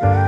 Bye.